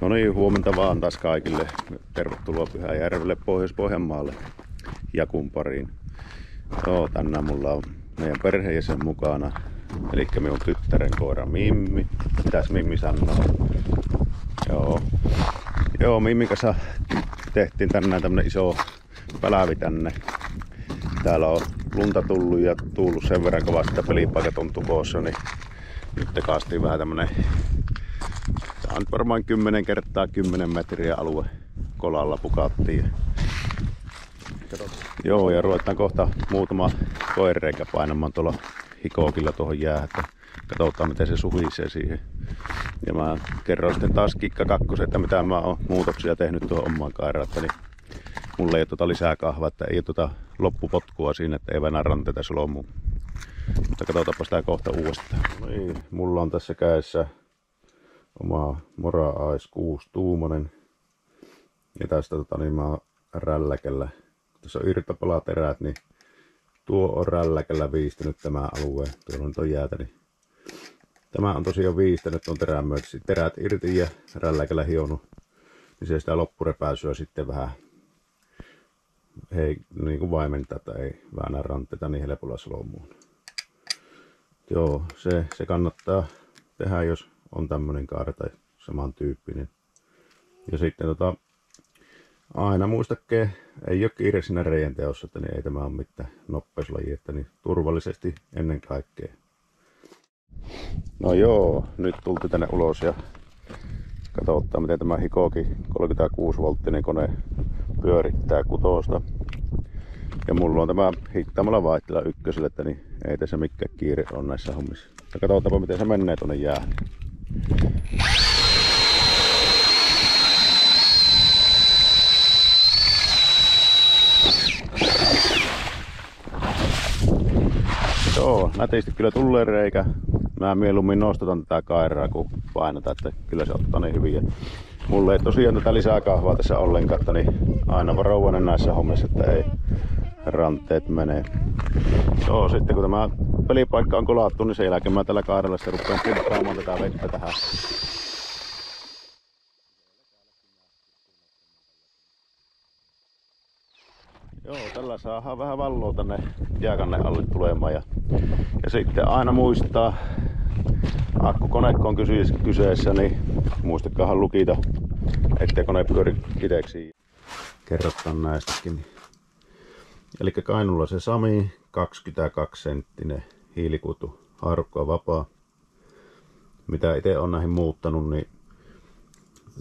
No niin, huomenta vaan taas kaikille. Tervetuloa Pyhäjärvelle Pohjois-Pohjanmaalle Jakun pariin. Joo, tänään mulla on meidän perheenjäsen mukana. Eli minun tyttären koira Mimmi. Mitäs Mimmi sanoo? Joo. Joo, Mimmi kanssa tehtiin tänään tämmönen iso pälävi tänne. Täällä on lunta tullut ja tullut sen verran kovasti, että pelipaikat on tukossa, niin nyt kaastiin vähän tämmönen on varmaan 10 kertaa 10 metriä alue kolalla pukattiin. Joo, ja ruvetaan kohta muutama koireikä painamaan tuolla hikookilla tuohon jäähän, että katsotaan miten se suhisee siihen. Ja mä kerron sitten taas Kikka kakkosen, että mitä mä oon muutoksia tehnyt tuohon omaan kairaan, että niin mulla ei ole tuota lisää kahvaa, että ei ole tuota loppupotkua siinä, että ei venä ranteita solmuun. Mutta katsotaanpa sitä kohta uudestaan. No niin, mulla on tässä kädessä oma Mora AS 6 tuumonen. Ja tästä tota, niin mä oon rälläkellä. Tässä on irtopalaterät, niin tuo on rälläkellä viistänyt tämä alue. Tuolla on tuo jäätä, niin tämä on tosiaan viistänyt tuon terän myötä. Terät irti ja rälläkellä hionut. Niin se sitä loppurepäisyä sitten vähän hei, niin kuin vaimentaa, että ei väännä ranteita niin helpolla. Joo, se, se kannattaa tehdä, jos on tämmöinen kaari tai samantyyppinen. Ja sitten tota, aina muistakke, ei ole kiire siinä reijän teossa, että niin ei tämä ole mitään noppeuslaji, että niin turvallisesti ennen kaikkea. No joo, nyt tultiin tänne ulos ja katsotaan miten tämä Hikoki 36 volttinen kone pyörittää kutosta. Ja mulla on tämä hittaamalla vaihtila ykköselle, että niin ei tässä mikään kiire on näissä hommissa. Ja katsotaanpa miten se menee tuonne jäähän. Joo, nätisti kyllä tulee reikä. Mä mieluummin nostatan tätä kairaa kuin painata, että kyllä se ottaa niin hyvin. Mulle ei tosiaan tätä lisää kahvaa tässä ollenkaan, niin aina varovainen näissä hommissa, että ei ranteet menee. Joo, sitten kun tämä pelipaikka on kolattu, niin sen jälkeen mä tällä kaarella sitten rupean pumppaamaan tätä vettä tähän. Joo, tällä saadaan vähän valloa tänne jääkanne alle tulemaan. Ja, ja sitten aina muistaa, akkukonekko on kyseessä, niin muistakaahan lukita, ettei kone pyöri itseksi. Kerrotaan näistäkin. Eli Kainulla se Sami, 22 senttinen hiilikutu, haarukka vapaa. Mitä itse on näihin muuttanut, niin,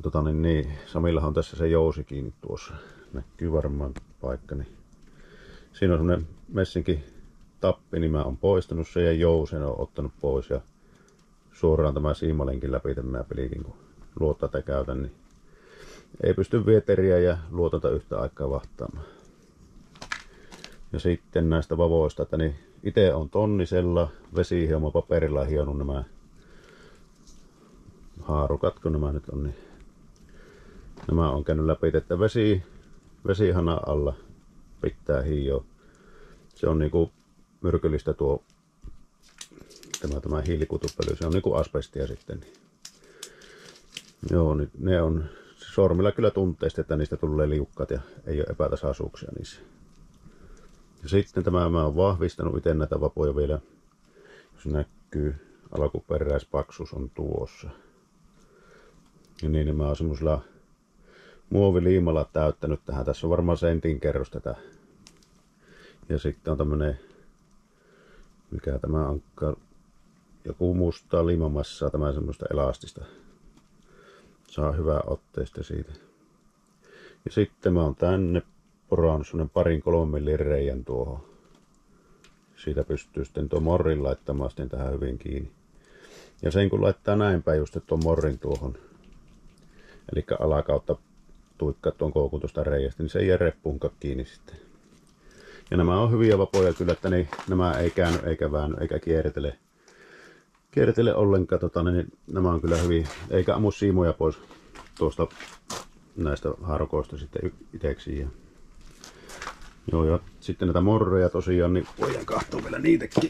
tota niin, niin Samillahan on tässä se jousi kiinni tuossa. Näkyy varmaan paikka. Niin. Siinä on semmonen messinkin tappi, niin mä oon poistanut sen ja jousen on ottanut pois. Ja suoraan tämä siimalenkin läpi tämä pelikin, kun luottaa käytän, niin ei pysty vieteriä ja luotanta yhtä aikaa vahtaamaan. Ja sitten näistä vavoista, että niin itse on tonnisella vesihioma paperilla hionut nämä haarukat, kun nämä nyt on, niin nämä on käynyt läpi, että vesi, vesihana alla pitää hio. Se on niinku myrkyllistä tuo tämä, tämä hiilikutupöly, se on niinku asbestia sitten. Niin. Joo, niin ne on sormilla kyllä tunteista, että niistä tulee liukkaat ja ei ole epätasaisuuksia niissä. Ja sitten tämä mä oon vahvistanut itse näitä vapoja vielä, jos näkyy, alkuperäispaksuus on tuossa. Ja niin, niin mä oon semmoisella muoviliimalla täyttänyt tähän. Tässä on varmaan sentin kerros tätä. Ja sitten on tämmönen, mikä tämä on, joku mustaa limamassaa, tämä semmoista elastista. Saa hyvää otteesta siitä. Ja sitten mä oon tänne porannut semmonen parin kolmen millin reijän tuohon. Siitä pystyy sitten tuo morrin laittamaan sitten tähän hyvin kiinni. Ja sen kun laittaa näin päin just tuon morrin tuohon, eli alakautta tuikkaa tuon koukun tuosta reiästä, niin se ei reppuunka kiinni sitten. Ja nämä on hyviä vapoja kyllä, että ne, nämä ei käänny eikä väänny eikä kiertele. Kiertele ollenkaan, tota, niin nämä on kyllä hyvin, eikä ammu siimoja pois tuosta näistä harkoista sitten itseksi. Joo, ja sitten näitä morreja tosiaan, niin voidaan katsoa vielä niitäkin.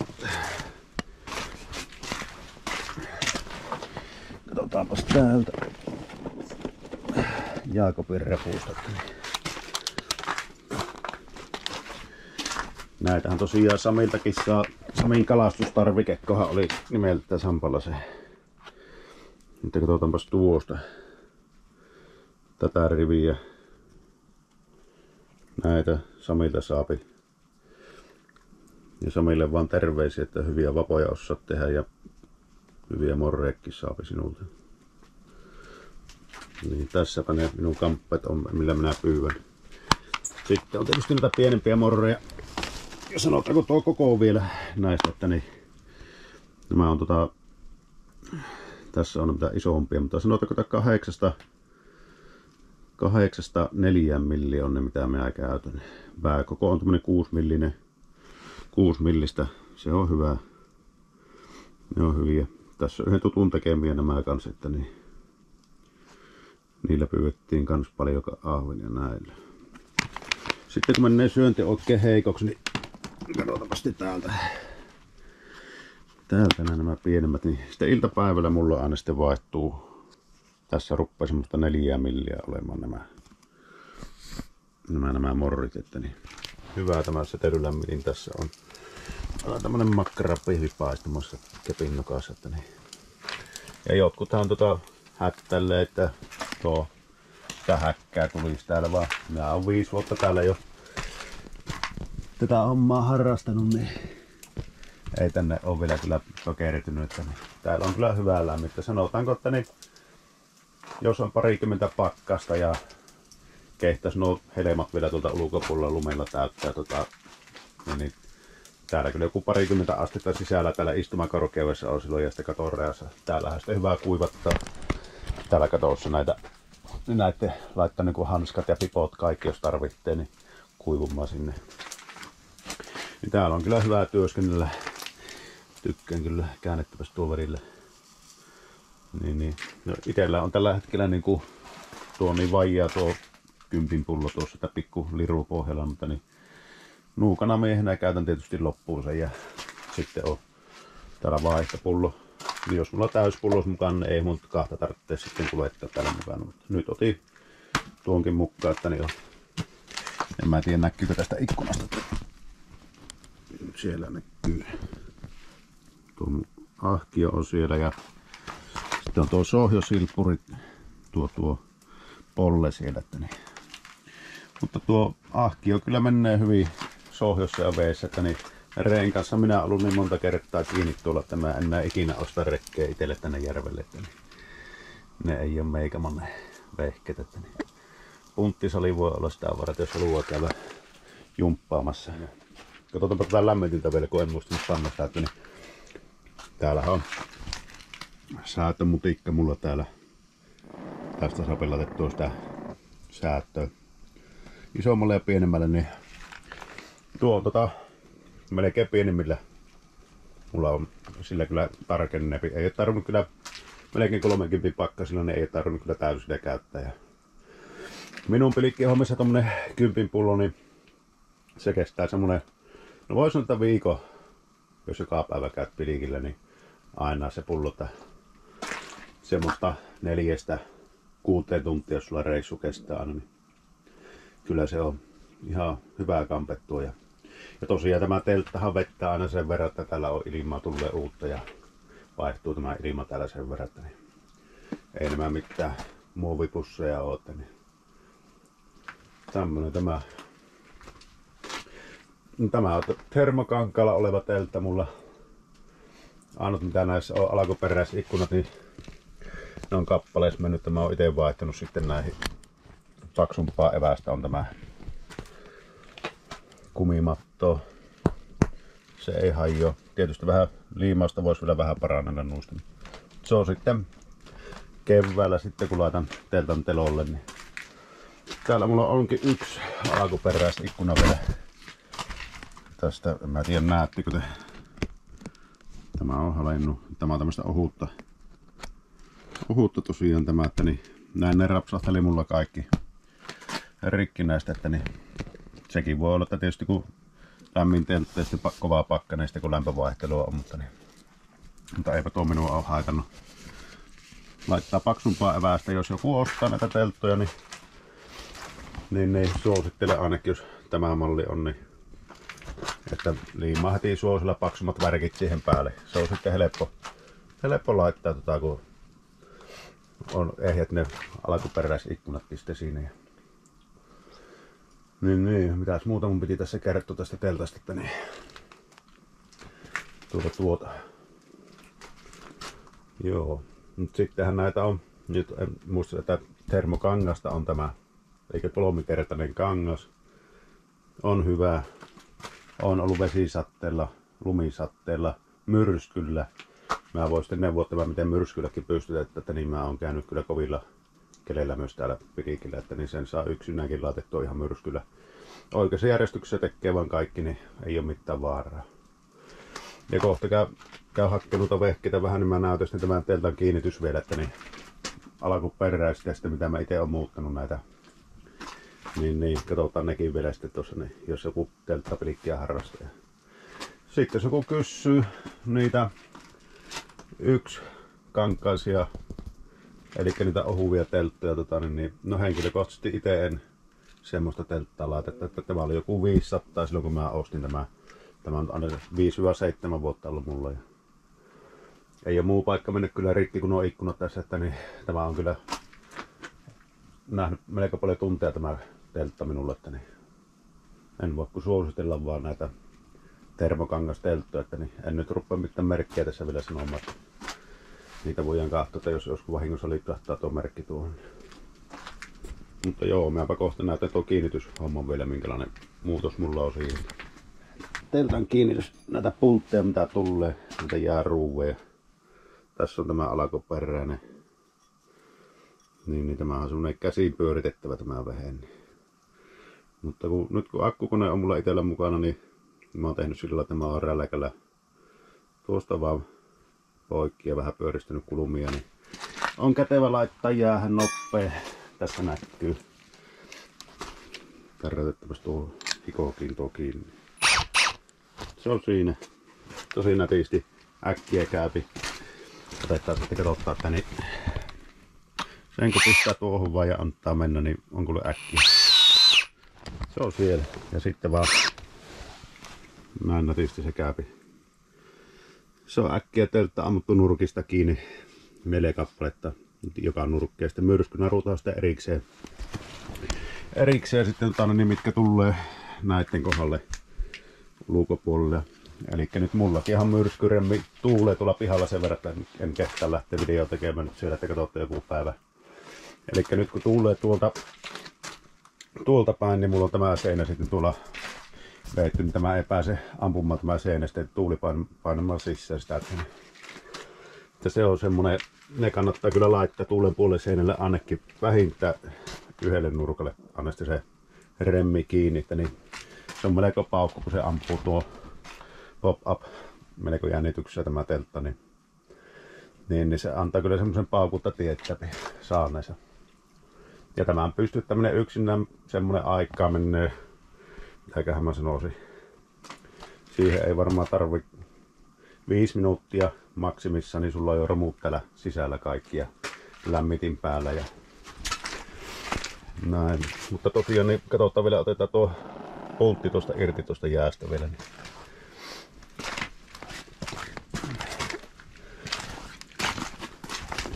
Katsotaanpas täältä. Jaakobin repusta. Näitähän tosiaan Samiltakin saa, Samin kalastustarvikekohan oli nimeltä Sampalla se. Nyt katsotaanpas tuosta tätä riviä. Näitä Samilta saapi. Ja Samille vaan terveisiä, että hyviä vapoja osaat tehdä ja hyviä morreekki saapi sinulta. Niin tässäpä ne minun kamppet on, millä minä pyydän. Sitten on tietysti näitä pienempiä morreja. Ja sanotaanko tuo koko vielä näistä, että niin, nämä on tota, tässä on mitä isompia, mutta sanotaanko että kahdeksasta, kahdeksasta neljän milli on ne mitä minä käytän. Pääkoko on tämmönen 6 millinen, 6 millistä, se on hyvä. Ne on hyviä. Tässä on yhden tutun tekemiä nämä kanssa, että niin, niillä pyydettiin kans paljon ahvenia näillä. Sitten kun menee syönti oikein heikoksi, niin katsotaanpa täältä. Täältä nämä pienemmät, niin sitten iltapäivällä mulla aina sitten vaihtuu. Tässä ruppaa semmoista neljää milliä olemaan nämä, nämä, nämä morrit, että niin hyvä tämä setelylämmitin tässä on. on tämmönen makkara pihvipaistumassa kepin nokassa, että niin. Ja jotkuthan tota hättälle, että tuo häkkää tulisi täällä vaan. Mä oon viisi vuotta täällä jo tätä hommaa harrastanut, niin ei tänne ole vielä kyllä sokeritynyt. Että niin täällä on kyllä hyvää lämmintä. Sanotaanko, että niin, jos on parikymmentä pakkasta ja kehtäisi nuo helmat vielä tuolta ulkopuolella lumella täyttää, tota, niin, niin täällä kyllä joku parikymmentä astetta sisällä täällä istumakorkeudessa on silloin ja sitten katoreassa. Täällähän sitten hyvä kuivattaa täällä katossa näitä, näette laittaa niin hanskat ja pipot kaikki jos tarvitsee, niin kuivumaan sinne. Niin täällä on kyllä hyvää työskennellä. Tykkään kyllä käännettävästi tuo verille. Niin, niin. No, itellä on tällä hetkellä niin kuin tuo niin vaijaa tuo kympin pullo tuossa, että pikku liru pohjalla, mutta niin nuukana miehenä käytän tietysti loppuun sen ja sitten on täällä vaihtopullo. Niin jos mulla täyspullos mukaan, niin ei mun kahta tarvitse sitten kuljettaa täällä mukana. Mutta nyt otin tuonkin mukaan, että niin on. En mä tiedä näkyykö tästä ikkunasta. Siellä näkyy. Tuo ahkio on siellä ja sitten on tuo sohjosilppuri, tuo tuo polle siellä. Että niin. Mutta tuo ahkio kyllä menee hyvin sohjossa ja veessä, että niin Reen kanssa minä olen niin monta kertaa kiinni tuolla, että mä en näe ikinä osta rekkeä itselle tänne järvelle. Että niin ne ei ole meikäman ne vehket. Että niin punttisali voi olla sitä varten, jos haluaa käydä jumppaamassa. Katsotaanpa tätä lämmitintä vielä, kun en muista nyt panna sitä, että niin täällä on säätömutikka mulla täällä. Tästä saa sitä säätöä. Isommalle ja pienemmälle, niin tuo on tota, melkein pienimmillä. Mulla on sillä kyllä tarkennepi. Ei ole tarvinnut kyllä melkein 30 pakkasilla, niin ei ole tarvinnut kyllä täysillä käyttää. Ja minun pilikki hommissa tommonen kympin pullo, niin se kestää semmonen, no voisi sanoa, että viikon, jos joka päivä käyt pilikillä, niin aina se pullo, että semmoista neljästä kuuteen tuntia, jos sulla reissu kestää niin kyllä se on ihan hyvää kampettua. Ja, ja tosiaan tämä telttahan vettää aina sen verran, että täällä on ilmaa tulee uutta ja vaihtuu tämä ilma täällä sen verran, että niin ei nämä mitään muovipusseja ole. Niin tämmönen tämä Tämä on termokankalla oleva teltta mulla. Ainut mitä näissä on alkuperäiset ikkunat, niin ne on kappaleissa mennyt. Mä oon itse vaihtanut sitten näihin paksumpaa evästä on tämä kumimatto. Se ei hajo. Tietysti vähän liimausta voisi vielä vähän parannella nuusta. Se on sitten keväällä sitten kun laitan teltan telolle, niin täällä mulla onkin yksi alkuperäistä ikkuna vielä tästä, en mä tiedä näettekö te. Tämä on halennut, tämä on tämmöistä ohutta, ohutta tosiaan tämä, että niin näin ne rapsahteli mulla kaikki rikki näistä, että niin sekin voi olla, että tietysti kun lämmin tietysti kovaa pakkanen, sitten kun lämpövaihtelua on, mutta, niin, mutta eipä tuo minua ole haitannut. Laittaa paksumpaa evästä, jos joku ostaa näitä telttoja, niin Niin, niin suosittelen ainakin, jos tämä malli on, niin että liimaa heti suosilla paksummat värkit siihen päälle. Se on sitten helppo, helppo laittaa, tota, kun on ehjät ne alkuperäisikkunat piste siinä. Niin, niin, mitäs muuta mun piti tässä kertoa tästä teltasta, että niin tuota tuota. Joo, mutta sittenhän näitä on, nyt en muista, että termokangasta on tämä, eikä kolmikertainen kangas. On hyvä, on ollut vesisatteella, lumisatteella, myrskyllä. Mä voin sitten neuvoa miten myrskylläkin pystytään, että niin mä oon käynyt kyllä kovilla keleillä myös täällä Pirikillä, että niin sen saa yksinäänkin laitettua ihan myrskyllä. Oikeassa järjestyksessä tekee vaan kaikki, niin ei ole mitään vaaraa. Ja kohta käy, käy hakkeluta vehkeitä vähän, niin mä näytän sitten tämän teltan kiinnitys vielä, että niin alkuperäistä sitten mitä mä itse olen muuttanut näitä. Niin, niin katsotaan nekin vielä sitten tuossa, niin, jos joku telttapelikkiä harrastaa. Sitten jos joku kysyy niitä yksi kankaisia, eli niitä ohuvia telttoja, tota, niin, niin, no henkilökohtaisesti itse en semmoista telttaa laitetta, että tämä oli joku 500 silloin kun mä ostin tämä. Tämä on aina 5-7 vuotta ollut mulla. Ja ei ole muu paikka mennyt kyllä rikki, kun on ikkunat tässä, että niin tämä on kyllä nähnyt melko paljon tunteja tämä teltta minulle, että niin en voi kuin suositella vaan näitä termokangastelttoja, että niin en nyt rupea mitään merkkiä tässä vielä sanomaan, että niitä voidaan katsoa, jos joskus vahingossa liikahtaa tuo merkki tuohon. Mutta joo, mäpä kohta näytän tuo kiinnityshomman vielä, minkälainen muutos mulla on siihen. Teltan kiinnitys, näitä pultteja mitä tulee, näitä jääruuveja. Tässä on tämä alakoperäinen. Niin, niin tämä on semmonen käsiin pyöritettävä tämä vehen. Mutta kun, nyt kun akkukone on mulla itsellä mukana, niin mä oon tehnyt sillä että mä oon rälkällä tuosta vaan poikki ja vähän pyöristänyt kulumia, niin on kätevä laittaa jäähän nopea. Tässä näkyy. Kärrätettävästi tuo hikokin toki. Se on siinä. Tosi nätisti äkkiä käypi. Otetaan sitten katsottaa, että niin sen kun pistää tuohon vaan ja antaa mennä, niin on kuule äkkiä. Se on siellä. Ja sitten vaan näin nätisti se käypi. Se on äkkiä teltta ammuttu nurkista kiinni neljä kappaletta joka myrskynaruut on sitten erikseen. Erikseen sitten tota, niin mitkä tulee näiden kohdalle ulkopuolelle. Eli nyt mullakin ihan myrskyremmi tuulee tuolla pihalla sen verran, että en kehtaa lähteä video tekemään nyt siellä, että katsotte joku päivä. Eli nyt kun tuulee tuolta, tuolta päin, niin mulla on tämä seinä sitten tuolla veitty, niin tämä ei pääse ampumaan tämä seinä sitten tuuli painamaan sisään sitä. Että se on semmonen, ne kannattaa kyllä laittaa tuulen puolelle seinälle ainakin vähintään yhdelle nurkalle, anna se remmi kiinni, että niin se on melko paukku, kun se ampuu tuo pop-up melko jännityksessä tämä teltta, niin, niin, niin se antaa kyllä semmoisen paukutta tietää saaneessa. Ja tämän pystyttäminen yksinään semmoinen aikaa menee, mitäköhän mä sanoisin, siihen ei varmaan tarvi viisi minuuttia maksimissa, niin sulla on jo romut täällä sisällä kaikki ja lämmitin päällä ja näin. Mutta tosiaan niin katsotaan vielä, otetaan tuo pultti tuosta irti tuosta jäästä vielä. Niin.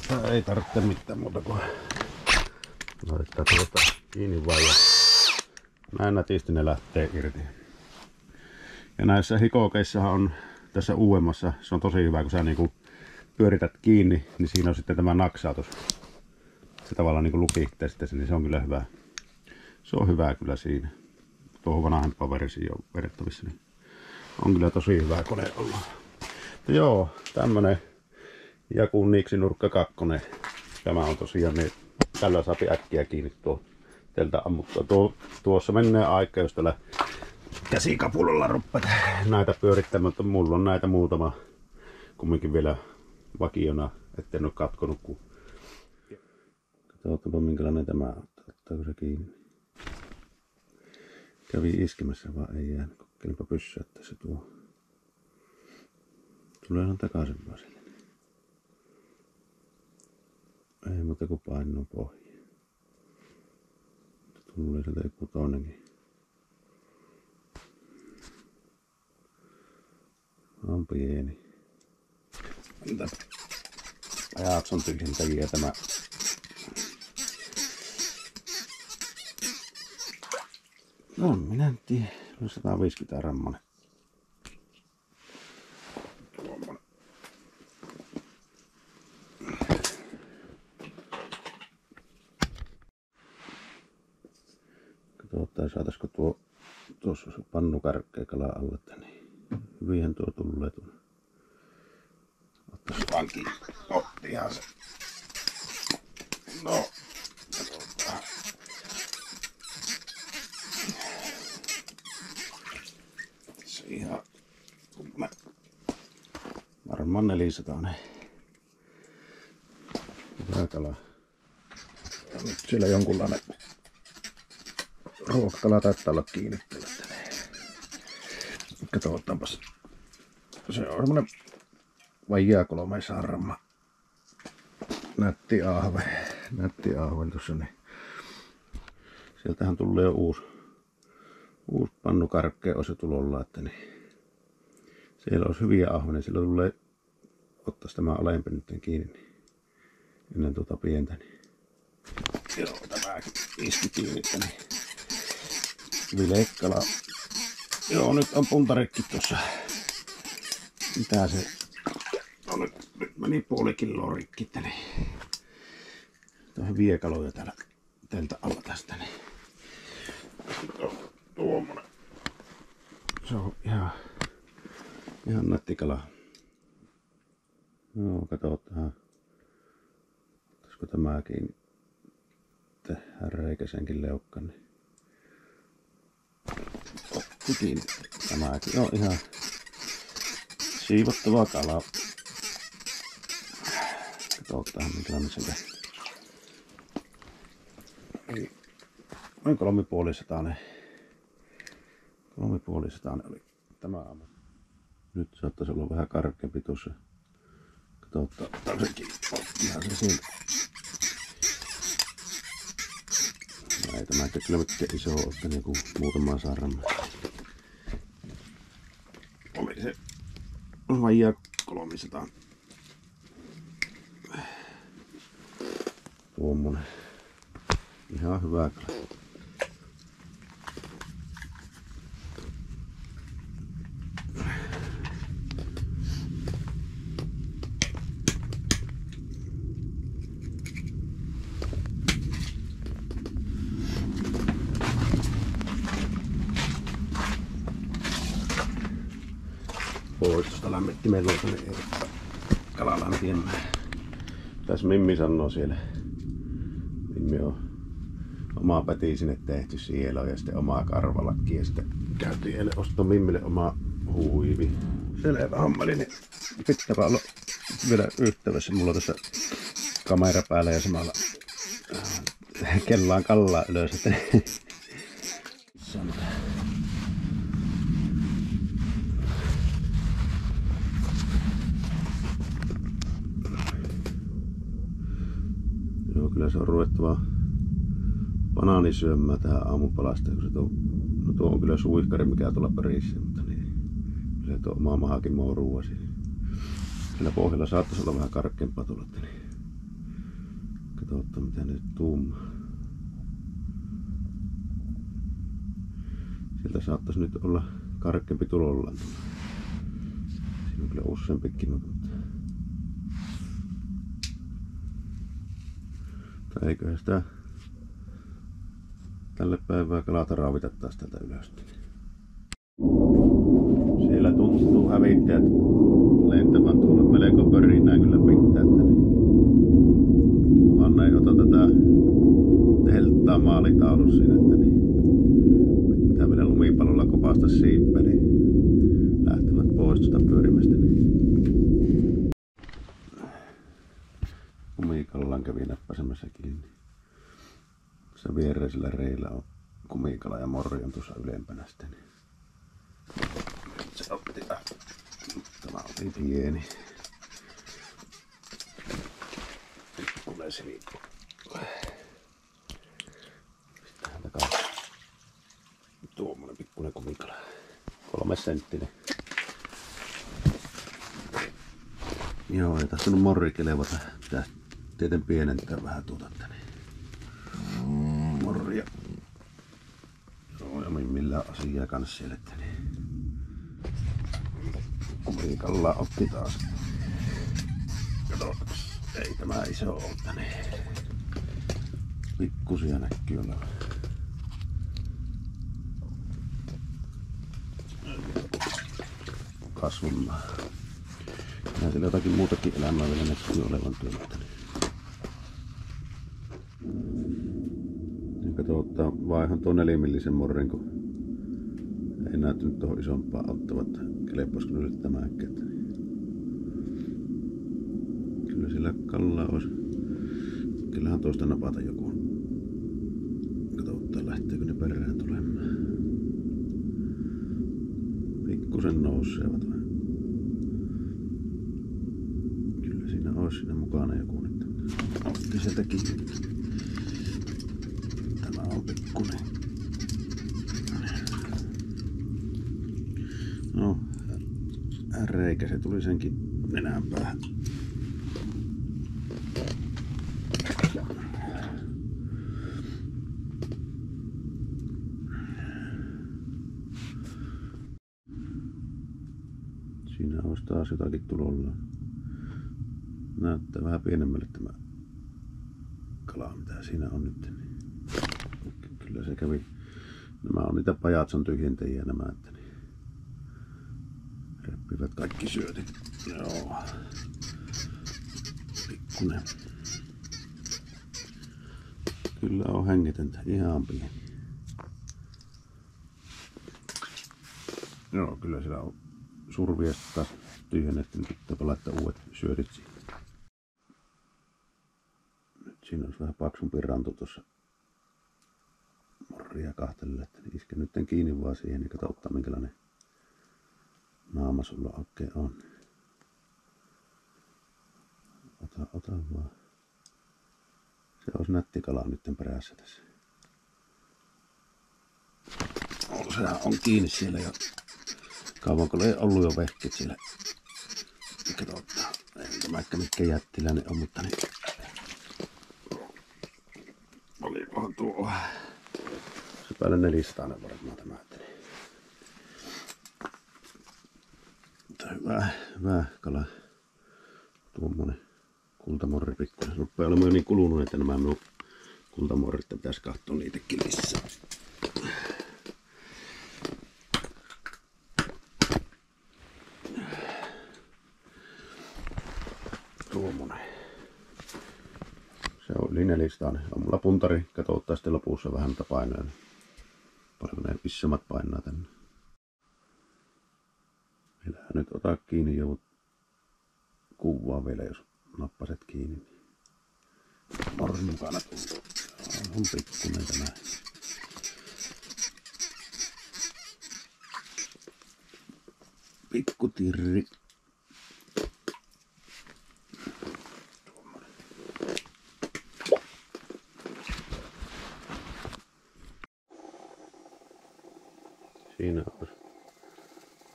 Tää ei tarvitse mitään muuta kuin laittaa tuosta kiinni vaan näin nätisti ne lähtee irti. Ja näissä hikokeissahan on tässä uudemmassa, se on tosi hyvä, kun sä niinku pyörität kiinni, niin siinä on sitten tämä naksautus. Se tavallaan niinku lukittaa sitten sen, niin se on kyllä hyvä. Se on hyvä kyllä siinä. Tuohon vanhempaan versioon verrattavissa, niin on kyllä tosi hyvä kone olla. Mutta joo, tämmönen Jakun Niksi nurkka 2. Tämä on tosiaan, niin tällä saa äkkiä kiinni tuo teiltä ammuttua. Tuo, tuossa menee aika, jos tällä käsikapulolla ruppat näitä pyörittämään, mutta mulla on näitä muutama kumminkin vielä vakiona, etten ole katkonut. Kun... Katsotaanpa minkälainen tämä on. Ottaako se kiinni? Kävi iskemässä vaan ei jäänyt. Kokkeilinpa pyssyä tässä tuo. Tulee ihan takaisin vaan sinne. Ei muuta kuin painuu pohjaan. Joku toinenkin. On pieni. Entä ajat on tyhjentäjiä tämä No, minä en tiedä. No 150 rammonen. Tuommoinen. Katsotaan saataisiko tuo tuossa se pannukarkkeen kala alle, että niin hyvinhän tuo tulee tuonne. Ottais vaan kiinni. Ottihan se. No, katsotaan. Se ihan kumma. Varmaan 400 ne. Hyvä kala. Nyt siellä jonkunlainen ruokakala taitaa olla kiinnittelyt. Katsotaanpas. Se on semmonen vajaa kolme sarma. Nätti ahve. Nätti ahve tuossa niin. Sieltähän tulee uusi, uusi pannukarkke osa tulolla, että niin. Siellä olisi hyviä ahvenia, sillä tulee ottaa tämä alempi nyt kiinni niin ennen tuota pientä. Niin. Joo, tämäkin iski kiinni, niin. Vilekkala. Joo, nyt on puntarekki tuossa. Mitä se? No nyt, nyt meni puoli kiloa rikki, että niin. Tuohon viekaloja täällä teltä alla tästä. Niin. Tuo, tuommoinen. Se on ihan, ihan nätti kala. Joo, katsotaan. Olisiko tämäkin tehdään reikäsenkin leukkan. Niin. Kiinni tämäkin. Joo, ihan siivottavaa kalaa. Katsotaan minkälainen se Eli noin kolmipuolisatainen. Kolmipuolisatainen oli tämä aamu. Nyt saattaisi olla vähän karkeampi tuossa. Katsotaan, ottaa sekin. Ihan se siitä. Ei tämä kyllä mikään iso ole, niin kuin muutama sarma. Oli se vajaa 300. Tuommoinen. Ihan hyvä kala. Pois tuosta lämmittimen luota, niin ei kala lämpiämään. Tässä Mimmi sanoo siellä. Mimmi on oma päti sinne tehty siellä ja sitten omaa karvalakki ja sitten käytiin eilen ostaa Mimmille oma huivi. Selvä hommeli, niin pitää olla vielä yhteydessä. Mulla on tässä kamera päällä ja samalla äh, kellaan kallaa ylös. Että sanotaan. Joo, kyllä se on ruvettava banaani syömään tähän aamupalasta, kun se tuo, no tuo on kyllä suihkari, mikä tuolla perissä, mutta niin, kyllä tuo oma mahakin mouruu Siellä pohjalla saattaisi olla vähän karkeampaa tulla, niin katsotaan mitä nyt tuumaa. Sieltä saattaisi nyt olla karkeampi tulolla. Siinä on kyllä useampikin, mutta Tai eiköhän sitä tälle päivää kalata raavitettaisiin täältä ylös. Siellä tuntuu hävittäjät lentävän tuolla melko pörinää kyllä pitää, että niin. Kunhan ei ota tätä telttaa maalitaulu siinä, että niin. Pitää vielä lumipallolla kopasta siippä, niin lähtevät pois tuota pyörimästä. Niin. kumikallan kävi näppäsemässä kiinni. Se viereisellä reillä on kumikala ja morri on tuossa ylempänä sitten. Niin se otti Tämä oli pieni. Pikkuinen sinikko. Sitten häntä kuminkala. Kolme senttinen. Joo, ei tahtonut morri kelevata. Pitää tieten pienentää vähän tuota tänne. Morria. Joo, ja millään asiaa kanssa siellä tänne. Kuminkalla otti taas. Katsotaan. Ei tämä iso ole tänne. Pikkusia näkyy olevan. kasvamaan. Ja sillä jotakin muutakin elämää vielä näkyy olevan tuolta. Ottaa vaihan tuon nelimillisen morren, kun ei näyttänyt tuohon isompaa ottavat. Kelepaisiko ne tämäkään. Kyllä sillä kallaa olisi. Kyllähän toista napata joku. Katsotaan lähteekö ne perään tulemaan. Pikkusen nousevat? Kyllä siinä olisi siinä mukana joku nyt. Otti sieltä kiinni. Pikkunen. No, reikä se tuli senkin nenään päähän. Siinä olisi taas jotakin tulolla. Näyttää vähän pienemmälle tämä kala, mitä siinä on nyt. Kyllä se kävi. Nämä on niitä pajatson tyhjentäjiä nämä, että niin reppivät kaikki syötit. Joo. Pikkunen. Kyllä on hengitöntä ihan pieni. Joo, kyllä siellä on surviesta tyhjennetty, niin pitää laittaa uudet syötit siihen. Nyt siinä olisi vähän paksumpi rantu tuossa morria kahtelle, että iske nyt kiinni vaan siihen, niin katsotaan minkälainen naama sulla oikein on. Ota, ota vaan. Se olisi nätti kala nyt perässä tässä. Sehän on kiinni siellä jo Kauanko ei ollut jo vehkit siellä. Katsotaan. En tämä ehkä mitkä jättiläinen on, mutta niin... Olikohan tuo? Päälle nelistainen varmaan tämä. Mutta hyvä, hyvä kala. Tuommoinen kultamorri pikkuinen. Rupeaa olemaan niin kulunut, että nämä minun kultamorrit pitäisi katsoa niitäkin lisää. tuommoinen. Se on linjalistaan. On mulla puntari. Katsotaan sitten lopussa vähän painoja. Niin paljon ne isommat painaa tänne. Meillähän nyt ota kiinni jo kuvaa vielä, jos nappaset kiinni. Morrin mukana tuntuu. On pikkunen tämä. Pikkutirri. Siinä olisi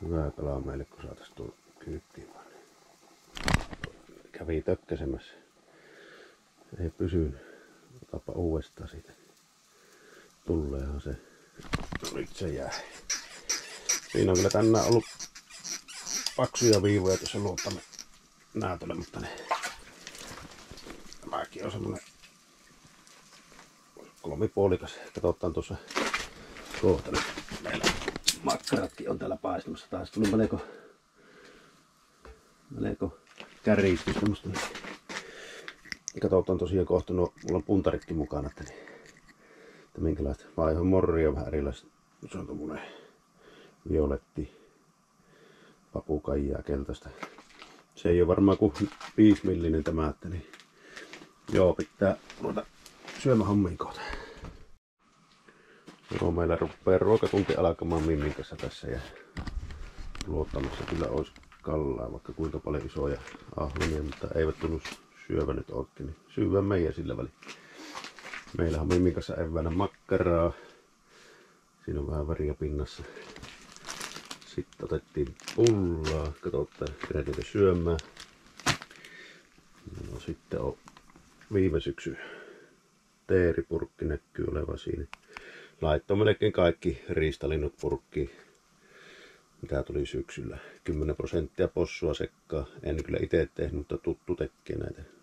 hyvää kalaa meille, kun saataisiin tuon kyyttiin vaan. Kävi tökkäsemässä. Pysynyt. Otapa uudestaan siitä. Tulleehan se. Nyt se jää. Siinä on kyllä tänään ollut paksuja viivoja tuossa luottamme näytölle, mutta ne, tämäkin on semmonen kolmipuolikas. Katsotaan tuossa kohta nyt meillä makkaratkin on täällä paistumassa taas. Tuli melko, melko kärjistys semmoista. Katsotaan tosiaan kohta, no, mulla on puntaritkin mukana, että, niin, että minkälaista vaihe morria vähän erilaista. Se on tommonen violetti papukaijaa keltaista. Se ei ole varmaan kuin 5 millinen tämä, että niin joo, pitää ruveta syömään hommiin kohta. Joo, meillä rupeaa ruokatunti alkamaan Mimmin kanssa tässä ja luottamassa kyllä olisi kallaa, vaikka kuinka paljon isoja ahvenia, mutta eivät tullut syövä nyt oikein, niin syövä meidän sillä väliin. Meillä on Mimmin kanssa evänä makkaraa Siinä on vähän väriä pinnassa. Sitten otettiin pullaa. Katsotaan, kerätäänkö syömään. No sitten on viime syksy teeripurkki näkyy oleva siinä. Laittoi melkein kaikki riistalinnut purkkiin, mitä tuli syksyllä. 10 prosenttia possua sekkaa. En kyllä itse tehnyt, mutta tuttu tekee näitä.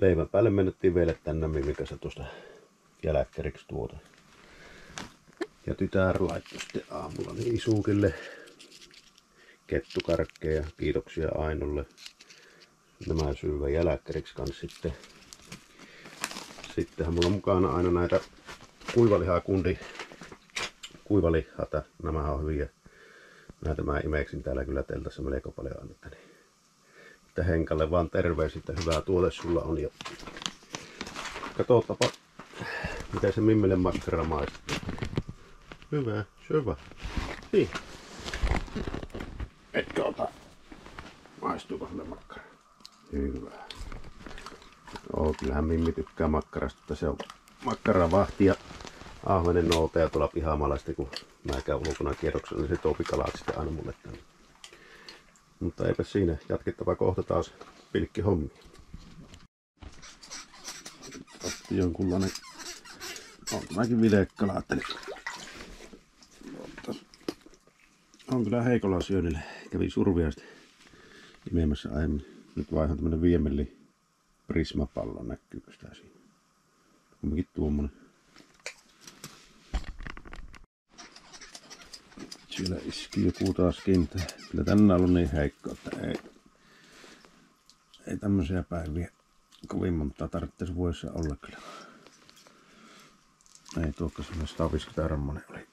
Leivän päälle menettiin vielä tänne, mikä se tuosta jälkkäriksi tuota. Ja tytär laittoi sitten aamulla niin isuukille kettukarkkeja. Kiitoksia Ainolle. Nämä syyvä jälkkäriksi kanssa sitten. Sittenhän mulla mukana aina näitä kuivalihaa kundi. Kuivalihata. Nämä on hyviä. Näitä mä imeksin täällä kyllä teltassa melko paljon annetta. Niin. Että Henkalle vaan terveys, että hyvää tuote sulla on. Ja katsotapa, miten se Mimmille makkara maistuu. Hyvä, syvä. Niin. Etkö ota? Maistuuko sulle makkara? Hyvä. Oo, kyllähän Mimmi tykkää makkarasta, että se on makkaravahti ja ahvenen noutaja tuolla pihamalla sitten kun mä käyn ulkona kierroksella, niin se tuo pikalaat sitten aina mulle tänne. Mutta eipä siinä, jatkettava kohta taas pilkki hommi. Otti jonkunlainen, on tämäkin vilekkala. On kyllä heikolla syönnillä, kävi surviasti imemässä aiemmin. Nyt vaihan tämmönen viemelli prismapallo, näkyykö sitä siinä? Kumminkin tuommoinen. Siellä iski joku taas kiinteä. Kyllä tänne on niin heikko, että ei, ei tämmöisiä päiviä kovin monta tarvitsisi vuodessa olla kyllä. Ei tuokka semmoinen 150 rammonen oli.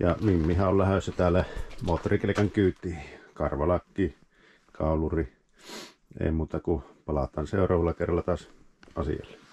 Ja Mimmihan on lähdössä täällä moottorikelikan kyytiin. Karvalakki, kauluri. Ei muuta kuin palataan seuraavalla kerralla taas asialle.